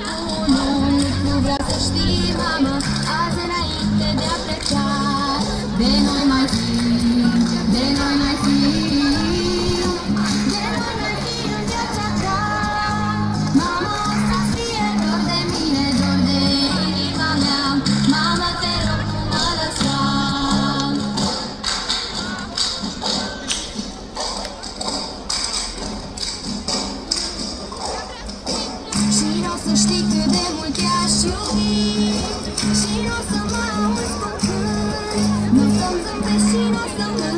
Unul lucru vreau să știi, mama, azi înainte de a pleca, de noi mai Công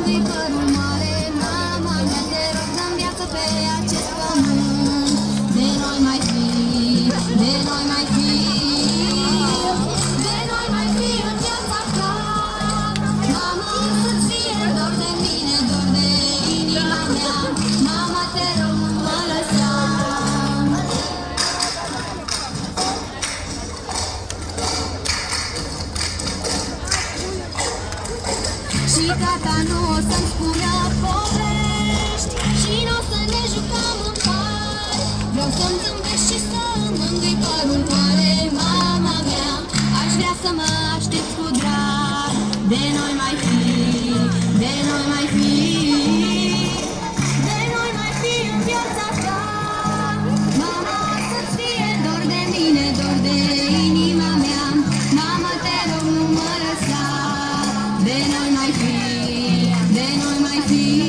Și gata, nu o să-mi spună povești Și nu o să ne jucăm în par Vreau să-mi zâmbești și să-mi mângâi părul tare Mama mea, aș vrea să mă aștepți cu drag. De noi mai fi then on my feet, then I might be.